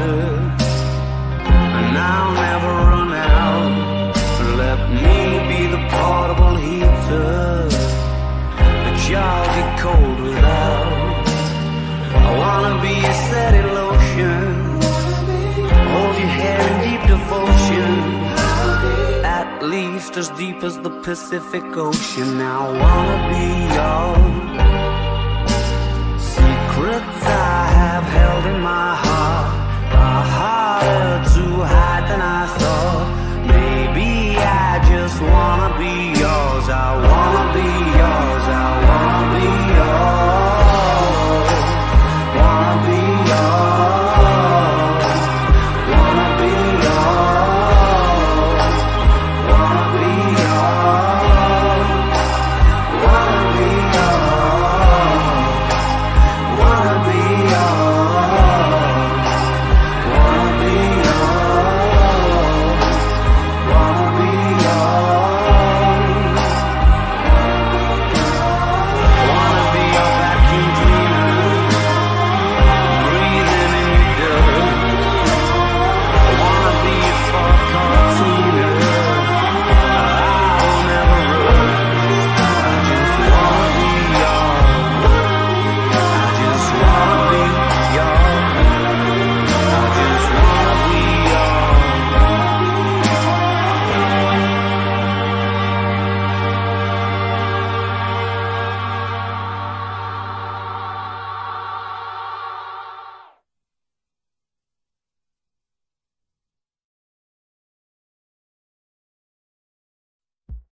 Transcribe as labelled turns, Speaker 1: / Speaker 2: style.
Speaker 1: lucky and I'll never run out. Let me be the portable heater that y'all get cold without. I wanna be a steady lotion, hold your hand in deep devotion. At least as deep as the Pacific Ocean. I wanna be yours. Secrets I have held in my heart be yours. I want.